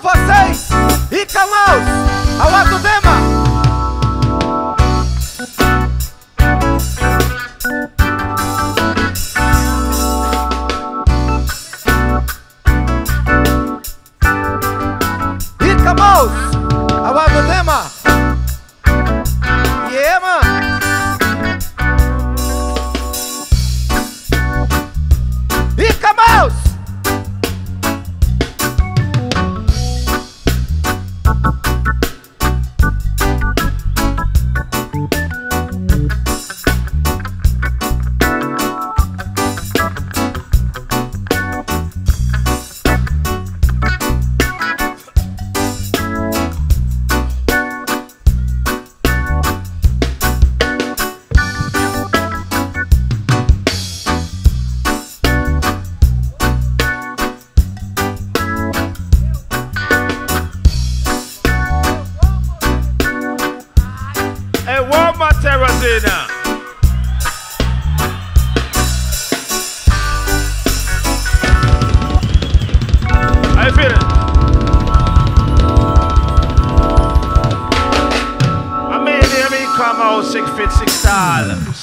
Vocês, Ica Mouse, ao lado Dema.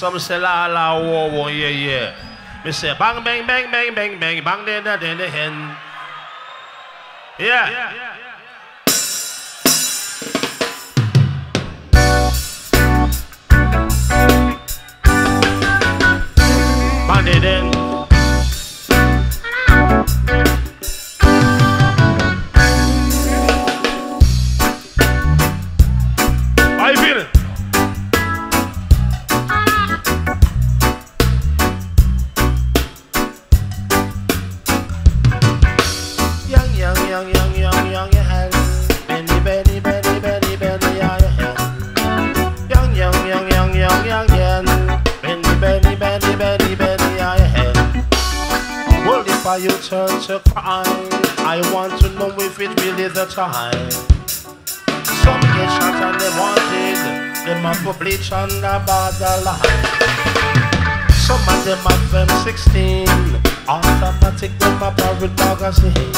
Some say la la whoa whoa yeah yeah. Me say bang bang bang bang bang bang bang then then then the hen. Yeah. Bang then then. How you turn to crime, I want to know if it really the time. Some get shot and they wanted, them for bleach on the borderline. Some of them have them 16, automatic them a private magazine.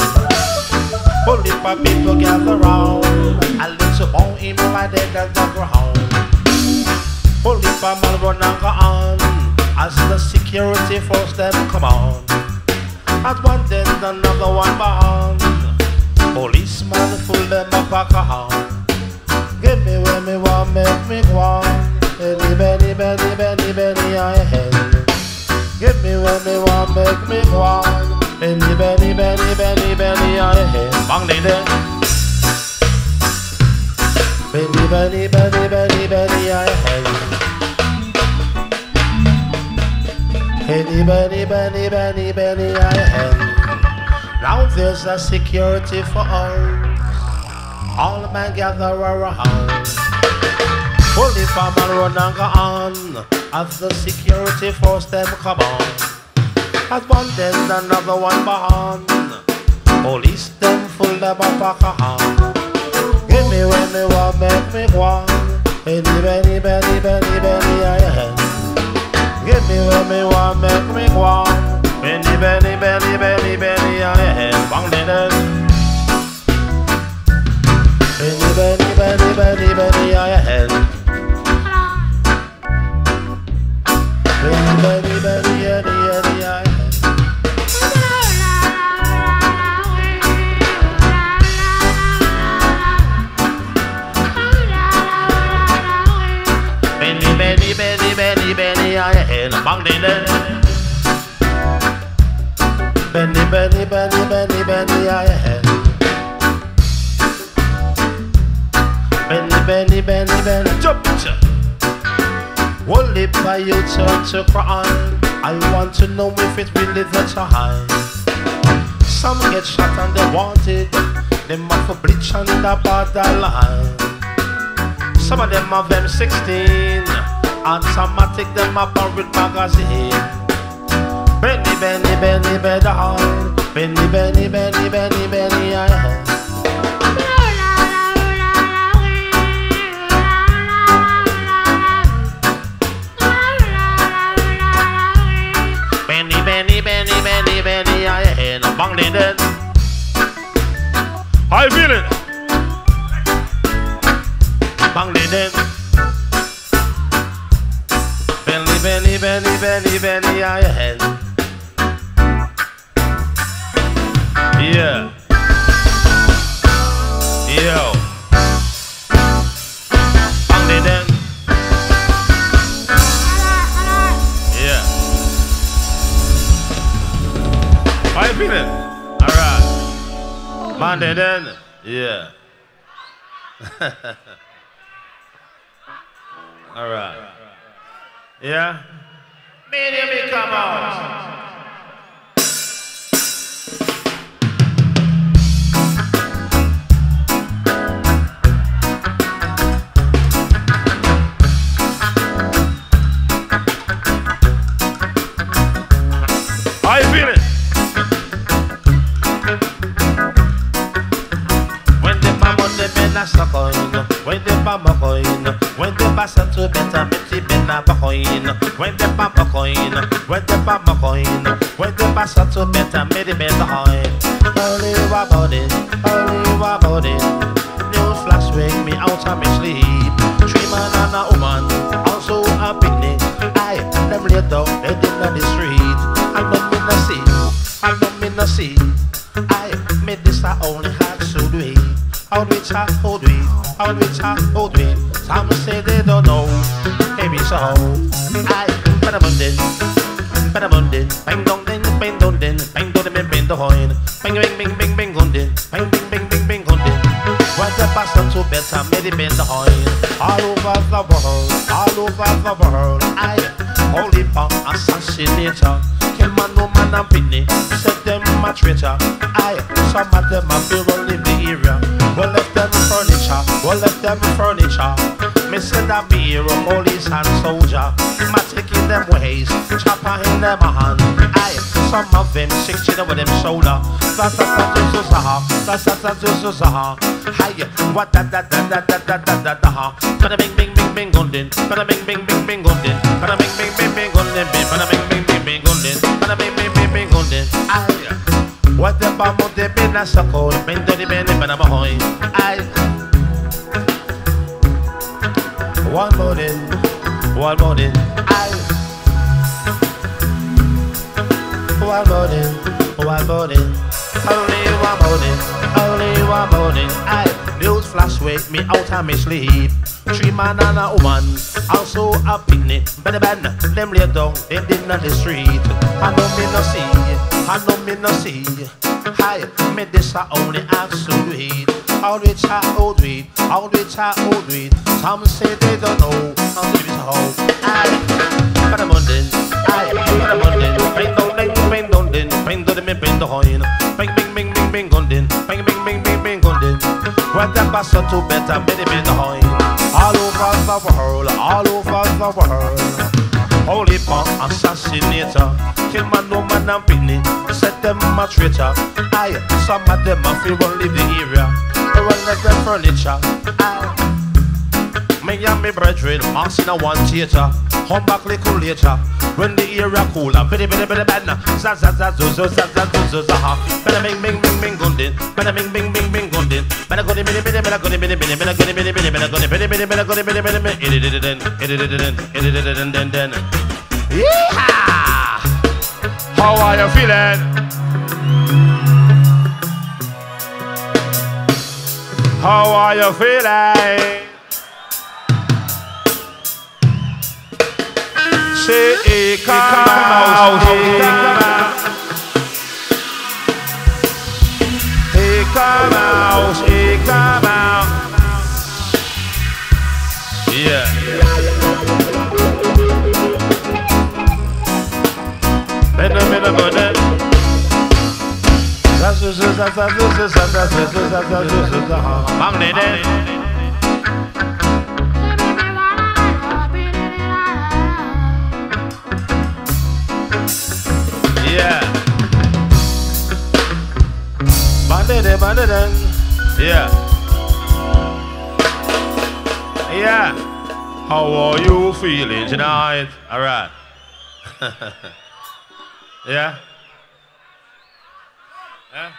If my people gather round, a little bone dead at the ground. If a man run and go on, as the security force them come on. At one then another one bound. Policeman full them up a car. Give me where me want, make me go on. Benny, Benny, Benny, Benny, Benny, I head. Give me where me want, make me go on. Benny, Benny, Benny, Benny, Benny, I head. Bang they there. Benny, Benny, Benny, Benny, Benny, I head. Benny, Benny, Benny, Benny, Benny, I head. Now there's a security for all. All men gather around. If a man run and go on, as the security force them come on. As one then another one behind. Police them full them up a hand. Give me when me want, make me go. Benny, Benny, Benny, Benny, Benny, I am. Give me when me want, make me go. Benny, Benny, Benny, Benny, Benny, I am. Bang, then, then. Benny, Benny, Benny, Benny, Benny, I am. Benny, Benny, Benny, Benny, Benny, I in a mountain land. Benny, bendy, bendy, bendy, bendy, I had. Benny, Benny, Benny, Benny, jump, jump. Only by you turn to cry. I want to know if it really the time. Some get shot and they want it. Them are for bleach and the borderline. Some of them have M16 them 16, take them up a with magazine. Benny, Benny, Benny, Benny, Benny, Benny, Benny, Benny, Benny, Mania may come out. When the bassa to better coin. Only about it, only about it. News flash wake me out of my sleep. Three man and a woman, also a picnic. I them lay down, did on the street. I don't mean to see, I don't mean to see. I made this I only had to do it. How do chat, how do we, how do we how? Some say they don't know, maybe so. That me hero, police and soldier. Matic in them ways, chopper in them hand. I, some of them sixteen over them shoulder. That's a that's a tattoo zaha. Hi, what da da da da da da da da ha. Bada bing bing bing bing gondin, bada bing bing bing bing gondin, bada bing bing bing bing gondin, bada bing bing bing bing gondin, bada bing bing bing bing gondin. Aye. What the bomb of the bin a suckle, been to the bin in Banabahoy. One morning, one morning, I one morning, one morning, only one morning, only one morning. I news flash wake me out of my sleep. Three man and a woman, also a picnic. Better band, them lay down, they did on the street. I know me no see, I know me no see. Hi, me this I only ask to it. All rich I old weed, all rich I old weed. Some say they don't know how to do this Aye, but I'm on this. Aye, but I'm on this. Bring down, bring, bring down, din. Bring down, bring, bring down. Bing, bing, bing, bing, bing, on din. Bing, bing, bing, bing, bing, on din. What the bus are too better, bing, bing, down. All over the world, all over the world. Holy punk assassinator, kill my no man, and pinny. Set them a traitor. Aye, some of them are free, won't leave the area. They will let their furniture. Aye me and me brethren, us a one theater, come back little later, when the area cooler, bitty bitty bitty bad now, za za za zo zo za za zo zo za ha, better bing bing bing bing gundin, better bing bing bing bing gundin, go the bitty bitty go the bitty bitty go the bitty bitty go the bitty bitty go the bitty bitty bitty, it it it it it it then, it it it then then then. Yeehaw! How are you feeling? How are you feeling? say a car mouse. A car Yeah. I'm ready. Yeah. Bandede, bandede. Yeah. Yeah. How are you feeling tonight? All right. yeah. Yeah.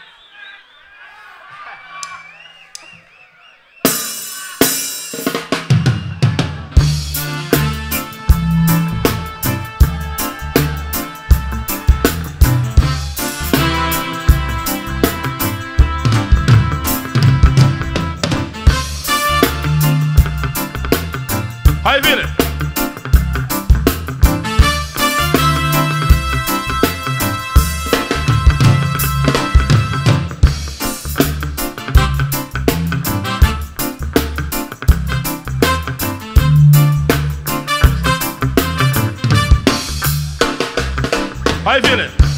Aí vira. Aí vira.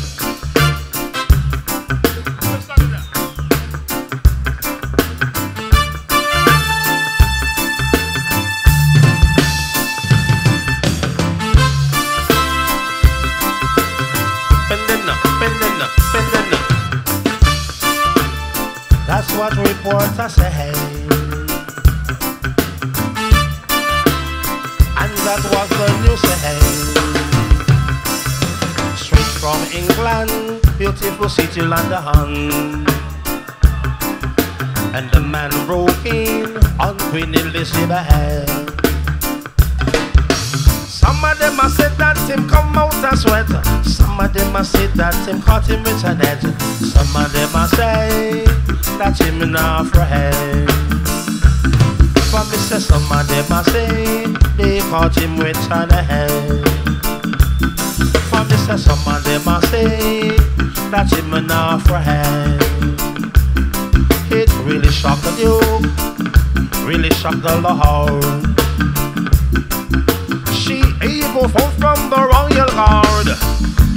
Beautiful city London. And the man broke in on Queen Elizabeth. Some of them a say that him come out and sweat. Some of them a say that him caught him with a net. Some of them a say that him not afraid. For me say some of them a say they caught him with a net. Me say some of them a say that him not afraid. It really shocked Duke, really shocked the Lord. She evil folk from the royal guard.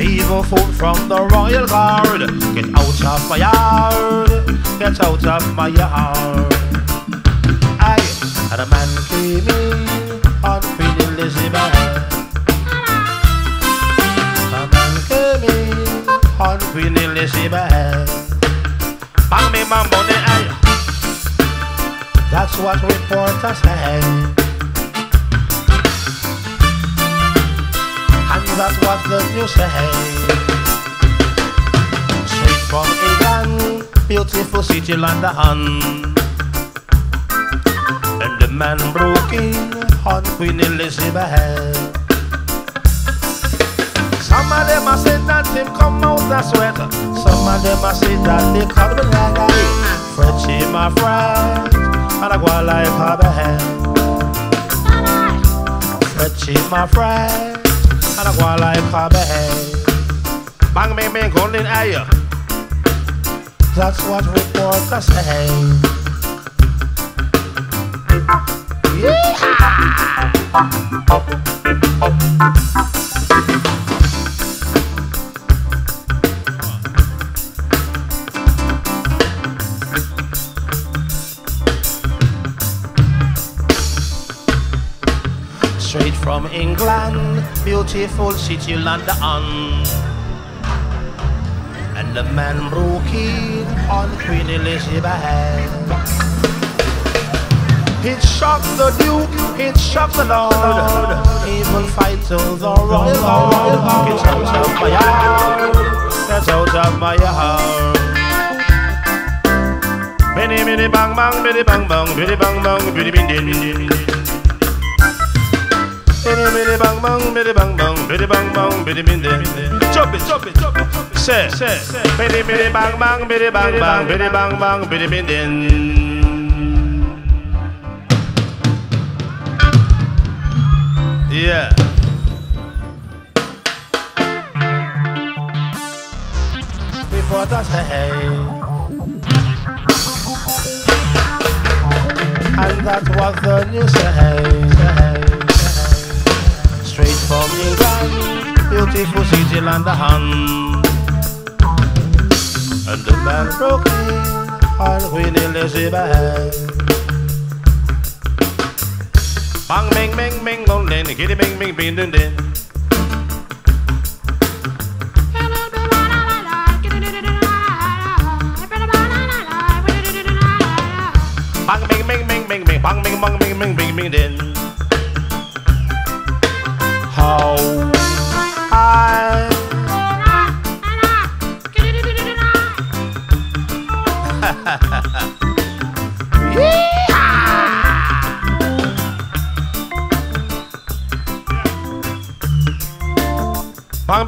Evil folk from the royal guard. Get out of my yard. Get out of my yard. Aye, and a man came in Elizabeth. Bang me my money, aye. That's what reporters say. And that's what the news say. Straight from England, beautiful city London. And the man broke in on Queen Elizabeth. Some of them a say that him come out a sweat. Some of them a say that they call me like Frenchie, my friend, and I go like a band. Frenchie, my friend and I go like a bang. Bang, bang, bang, golden eye. That's what reporters say. Straight England, beautiful city London. And the man broke in on Queen Elizabeth. He'd shock the Duke, he'd the Lord. even will fight the royal lord. It's out of my heart, that's out of my heart. Mini, mini, bang, bang, mini, bang, bang, mini, bang, bang, mini, mini, mini, mini biddy bang bang, biddy bang bang, biddy bang bang, biddy biddy. Chop it, chop it, chop it. Say, say, biddy biddy bang bang, biddy bang bang, biddy bang bang, biddy biddy. Yeah. Before the say, and that was the news say van in on heel Tifos is hier aan de hand. En de man broke al groeien Bang bang bang Bang, meng, meng, meng, bang bang, giddy, meng, meng, bin, dun, den.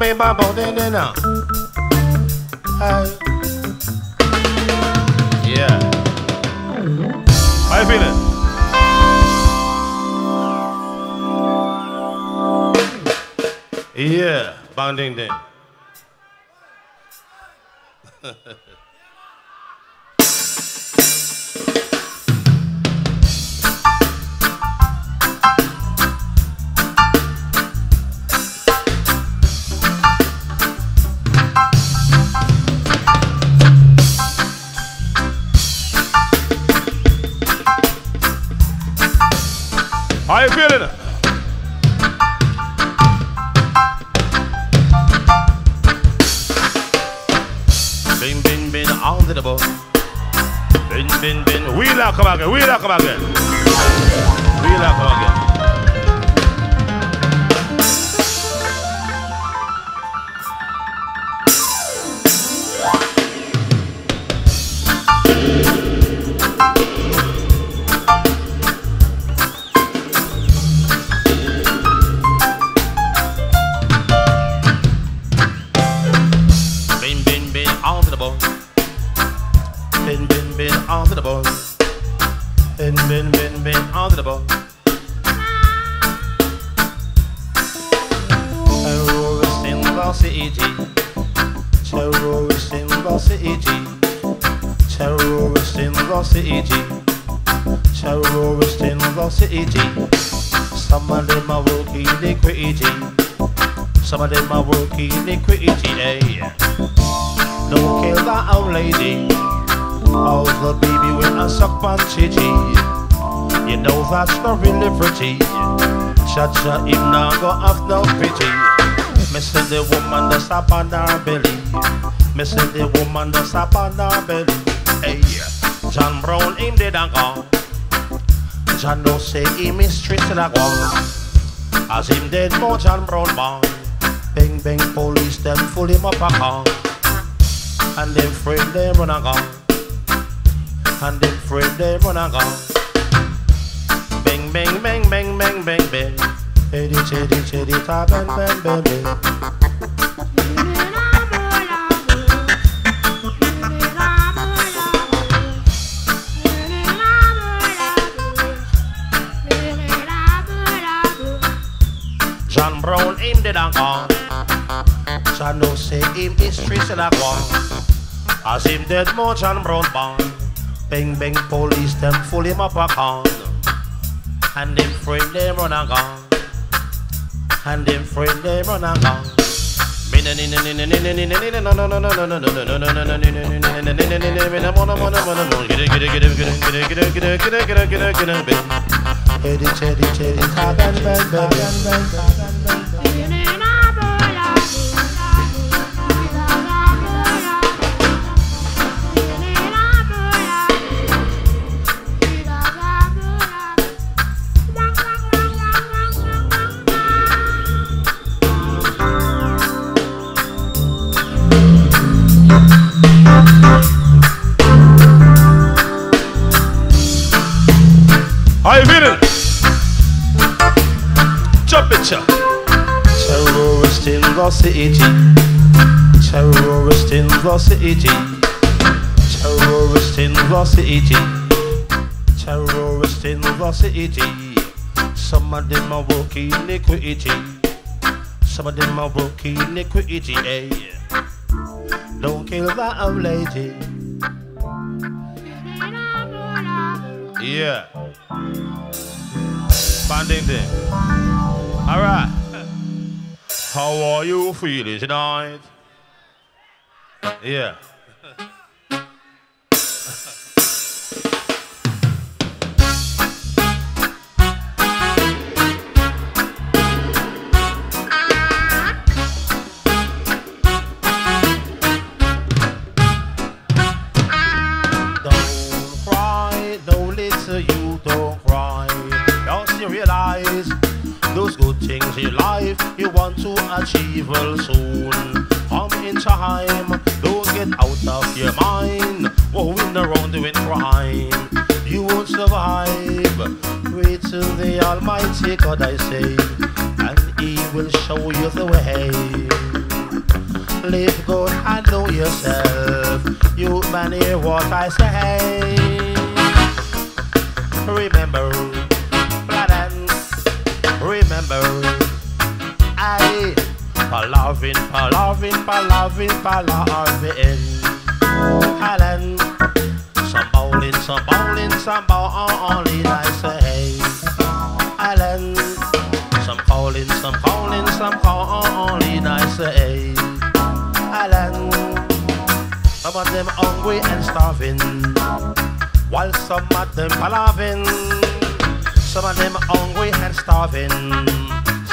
me babo de de na. Yeah. How you feeling? Yeah, bounding ding. Wheeler, come Some of them are working iniquity, eh? Don't kill that old lady. Oh, the baby when I suck on chichi. You know that's not really pretty. Cha-cha, him now go have no pity. Missing the woman that's up on her belly. Missing the woman that's up on her belly. Hey, John Brown, him dead and gone. John don't say him is straight to the wall. As him dead, more John Brown born. Bang bang police them full him up a car And them friend them run a gun And them friend them run a gun Bang bang bang bang bang bang bang Chitty chitty chitty ta bang bang bang bang John Brown him dead and gone I know say him history still a As him dead more John Brown born. Bang bang police them full him up a con And them friend them run a gone And them friend them run a gone Teddy, teddy, tag and bang, bang, bang, bang, the city. Terrorist in the city. Terrorist in the city. Terrorist in the city. Some of them are working iniquity. Some of them are working iniquity. Eh? Don't kill that old lady. Yeah. Banding thing. Alright. How are you feeling tonight? Yeah. Achieve well soon? Come in time, don't get out of your mind. Going around doing crime, you won't survive. Wait till the Almighty God, I say, and He will show you the way. Live good and know yourself. You man hear what I say. Remember, remember. I, palavin, palavin, palavin, palavin. Helen, some bowling, some bowling, some bowling, I say. Helen, some calling, some calling, some calling, I say. Some of them hungry and starving, while some of them palavin. Some of them hungry and starving,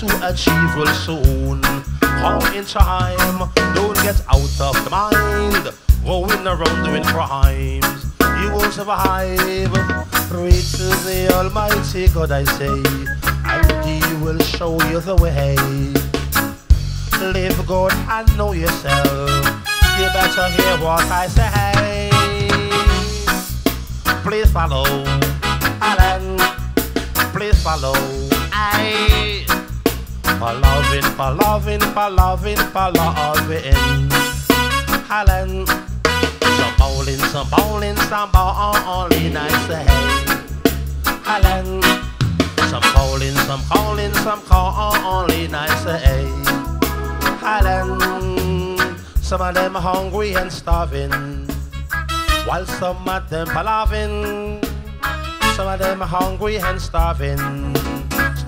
to achieve will soon come in time. Don't get out of the mind, going around doing crimes. You will survive. Pray to the Almighty God, I say, and He will show you the way. Live good and know yourself. You better hear what I say. Please follow Alan. Please follow I. For loving, for loving, for loving, for loving. Helen. some Paulin, some Paulin, some Paulin, I say. Helen. some calling, some calling, some calling. I say. Helen. Some of them hungry and starving, while some of them palavin. Some of them hungry and starving.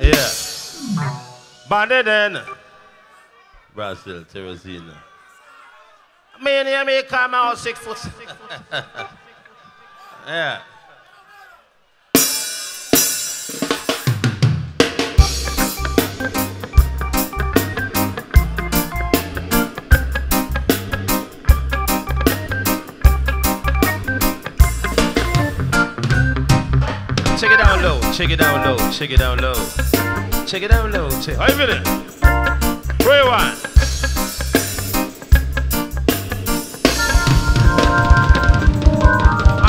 Yeah. but then. Brazil, Teresina, Me in me come out six foot. yeah. Low, check it down low, check it down low. Check it down low, check. You feeling? Three one.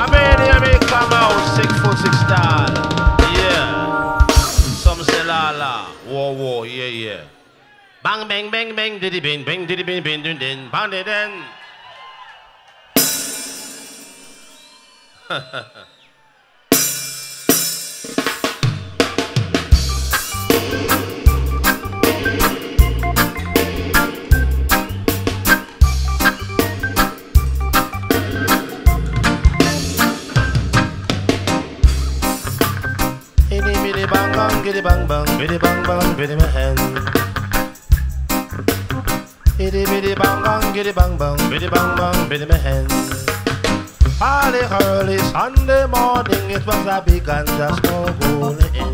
I mean, I mean, come out six foot six style. Yeah. Some say la la, whoa whoa, yeah yeah. Bang bang bang bang, diddy bing bang, diddy bing bing ding ding, bang ding ding. bang giddy bang bang, bitty bang bang, bitty my hand. Hitty bitty bang bang, giddy bang bang, bitty bang bang, bitty my hand. Early, early Sunday morning, it was a big and just no going in.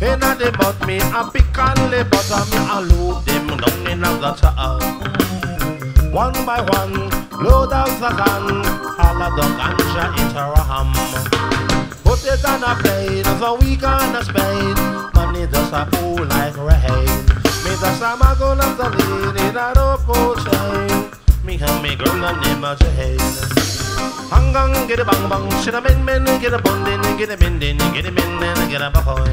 In a the butt me a pick and the butter me a load them down in a gutter. One by one, load out the gun, all of the ganja it a ram. On a plane for we gonna Spain. Money just a pour like rain. Me just a magon of the lean in a rope chain. Me and me girl and name a Jane. Hangang get a bang bang, shit a men men get a bondin, get a bendin, get a men and get a bahoy.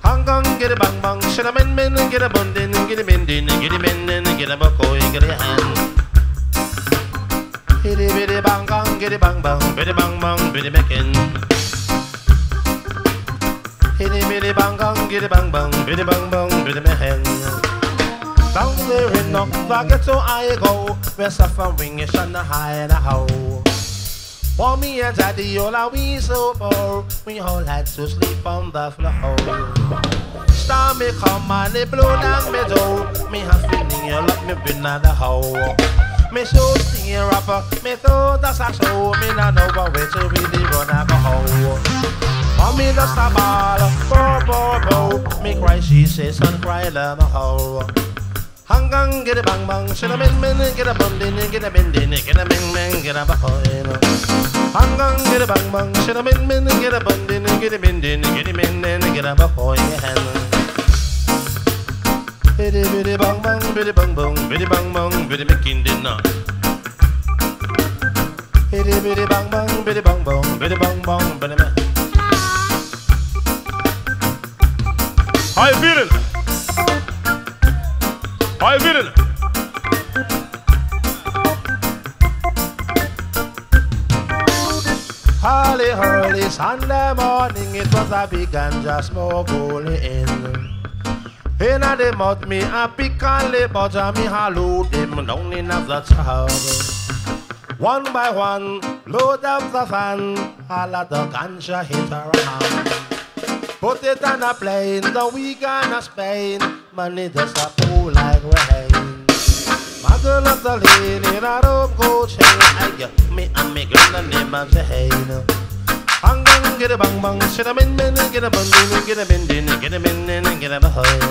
Hangang get a bang bang, shit a men men get a bondin, get a bendin, get a men and get a bahoy, get a hand. Bitty bitty bang bang, giddy bang bang, bitty bang bang, bitty making. Hitty bitty bang bang, giddy bang bang, bitty bang bang, bitty making. Down there in the so I go, where suffering is on the high and a how. For me and daddy, all are we so poor, we all had to sleep on the floor. Storm me come and it blow down me door, me have feeling you let me at the hole. Me so sing rapper, me throw the saxo, me not know way to really run alcohol. Mommy just a ball, bo bo bo. Me cry, she says, son cry, love a hoe. Hang on, get a bang bang, shit a min min, get a bundin, get a bendin, get a min min, get a bahoin. Hang on, get a bang bang, shit a min min, get a bundin, get a bendin, get a min min, get a bahoin. Biddy biddy bang bang, biddy bang bang, biddy bang bang, biddy making dinner. Biddy biddy bang bang, biddy bang bang, biddy bang bang, biddy man. How you feeling? How you feeling? Holly, early Sunday morning, it was a big ganja smoke only in. In a the mouth, me a pick and lay butter, me hollow them down in of the tub. One by one, load up the fan, all of the ganja hit around. Put it on a plane, the we gonna Spain, money just a pour like rain. My girl of the lane in a rope gold chain, I get me and me girl the name of Jane. Bang bang, get a bang bang, shit a min min, get a bang din, get a bin din, get a min din, get a behind.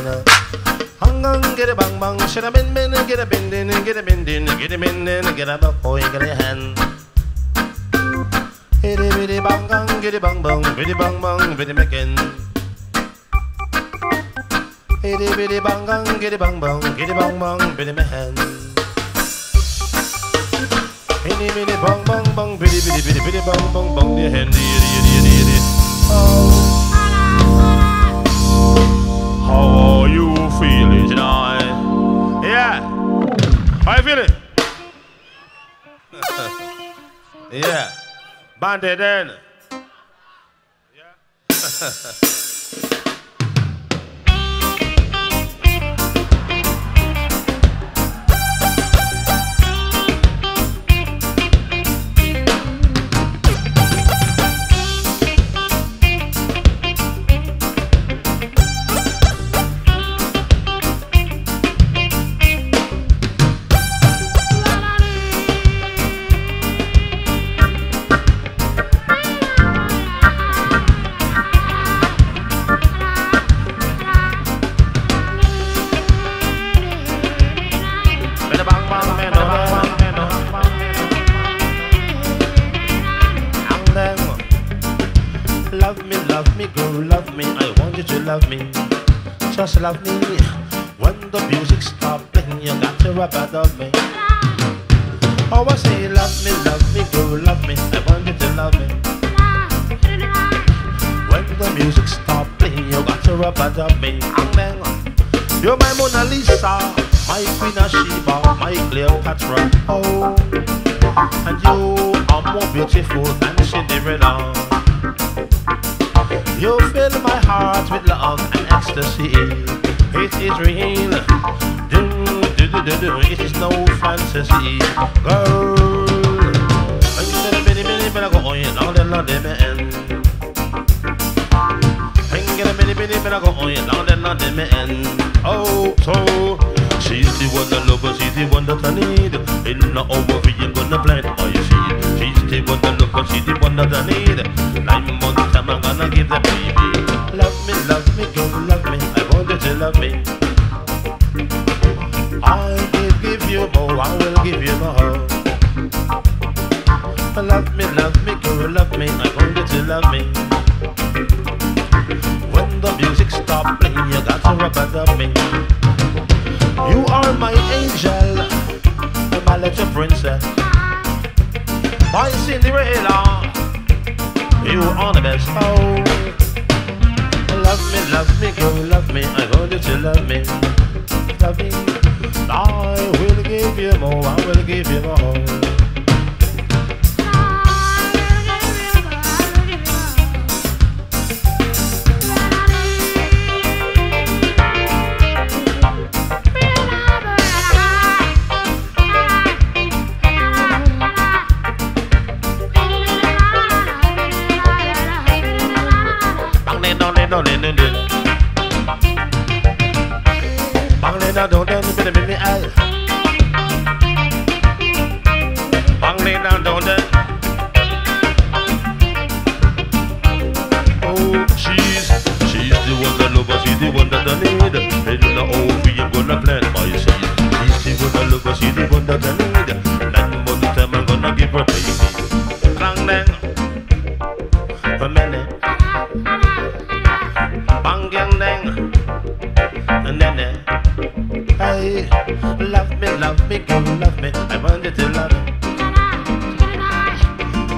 Hang on, get a bang bang, shit a min min, get a bin din, get a bin din, get a min din, get a behind, get a hand. Hitty bitty bang bang, giddy bang bang, bitty bang bang, bitty makin. Hitty bitty bang bang, giddy bang bang, giddy bang bang, bitty mahan. Hitty bitty bang bang bang, bitty bitty bitty bitty bang bang bang, the hand, How are you feeling tonight? yeah, How you feeling? yeah. Bandit then. Bitty Just love me. When the music stops playing, you got to rub out of me. Oh, I say, love me, love me, girl, love me. I want you to love me. When the music stops playing, you got to rub out of me. Then, you're my Mona Lisa, my Queen of Sheba, my Cleopatra. Oh, and you are more beautiful than Cinderella. Fantasy. Girl, I'm gonna be the but I go on and. I'm the on and and all them and. Oh, so she's the one I love, she's the one that I need. In the we ain't gonna plant my seed. She's the one I love, she's the one that I need. Nine months time, I'm gonna give the baby. Love me, love me, girl, love me. I want you to love me. Playing, you got rub it up me. You are my angel, my little princess. My Cinderella, you are the best. Oh, love me, love me, girl, love me. I want you to love me, love me. I will give you more, I will give you more.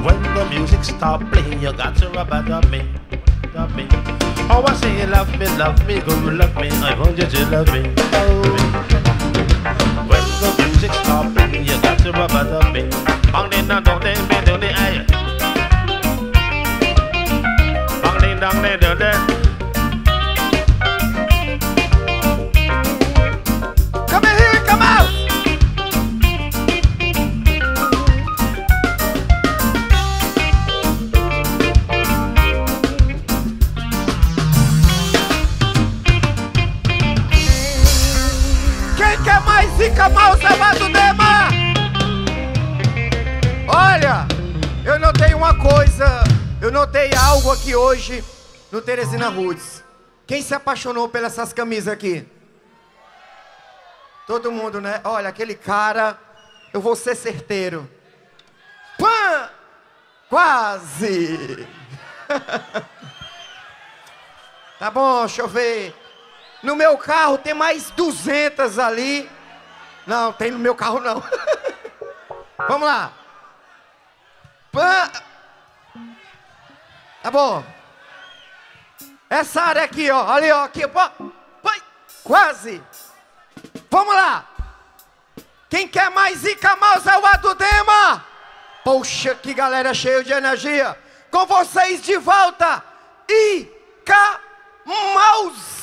When the music stop playing, you got to remember me. Oh, I say love me, love me, go, love me. I want you to love me. When the music stops, you got to rub it on bằng lên đang đổ lên bên đường đi ai? Bằng lên đang lên đường lên Quem quer mais Zica, mal, sabado, dema? Olha, eu notei uma coisa, eu notei algo aqui hoje no Teresina Roots. Quem se apaixonou pelas essas camisas aqui? Todo mundo, né? Olha, aquele cara, eu vou ser certeiro. Pã! Quase! tá bom, deixa eu ver. No meu carro tem mais 200 ali. Não, tem no meu carro não. Vamos lá. Tá bom. Essa área aqui, ó. Ali, ó. Aqui, Quase. Vamos lá! Quem quer mais Ica Mouse é o Adudema! Poxa, que galera cheia de energia! Com vocês de volta, Ica Mouse!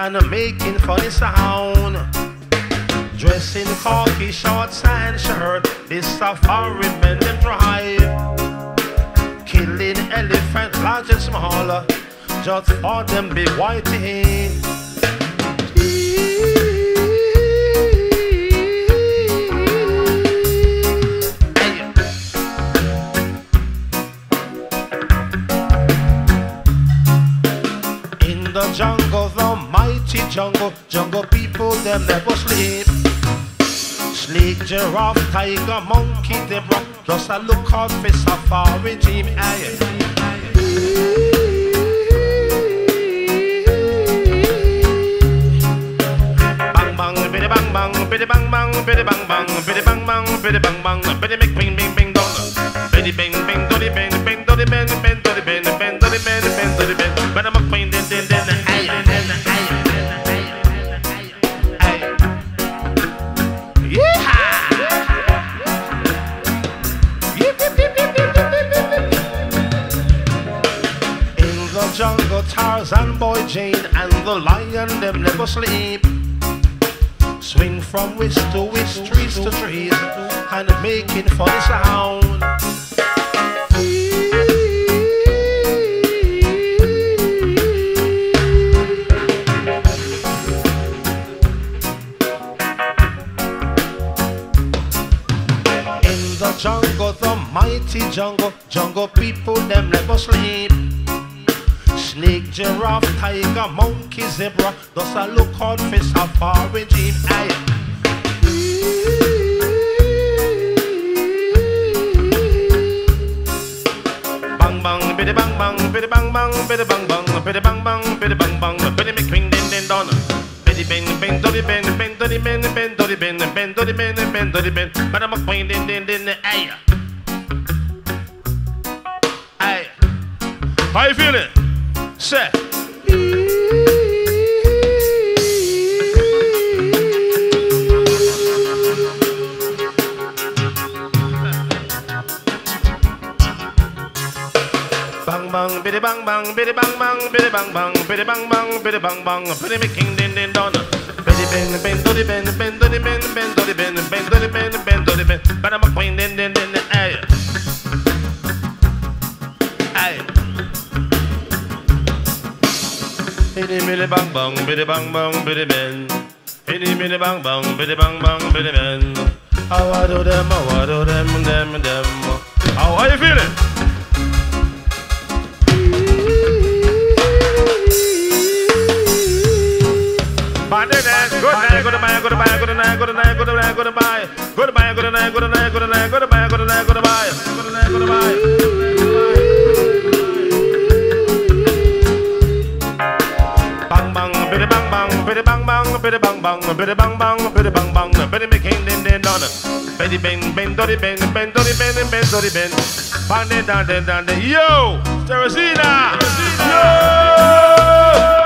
And making funny sound. Dressed in khaki shorts and shirt, this safari men them drive. Killing elephant large and smaller, just for them. In the jungle, mighty jungle, jungle people them never sleep. Snake, giraffe, tiger, monkey, zebra, just a look out for safari team. Aye. Bang bang, biddy bang bang, biddy bang bang, biddy bang bang, biddy bang bang, biddy bang bang, biddy make bing bing bing dong. Biddy bing bing Boy Jane, and the lion, them never sleep. Swing from wrist to wrist, trees to trees, and making funny sound. In the jungle, the mighty jungle, jungle people them never sleep. Snake, giraffe, tiger, monkey, zebra, does a look out for safari team. Aye. Bang bang, biddy bang bang, biddy bang bang, biddy bang bang, biddy bang bang, biddy bang bang, biddy make ring din din don. Biddy bang bang, doddy bang bang, doddy bang bang, doddy bang bang, doddy bang bang, bend, do the bend. But I'm a queen, din, din, din. Ay. How you feeling? Say. Bang bang, biddy bang bang, biddy bang bang, biddy bang bang, biddy bang bang, biddy bang bang, biddy me king din din don. Biddy ben ben do di ben ben do di ben ben do di ben ben do di ben ben do di ben. But I'm a queen din din. Biddy biddy bang bang, biddy bang bang, biddy ben. Biddy biddy bang bang, biddy bang bang, biddy ben. How I do them, how I do them, them, them. How are you feeling? Good night, good night, good night, good night, good night, good night, good night, good bang bang, bang bang, bang bang, biddy bang bang, biddy bang bang, biddy making din din don. Biddy bang bang, doddy bang, bang doddy bang, bang doddy bang. Bang din dan din dan. Yo, Teresina. Yo.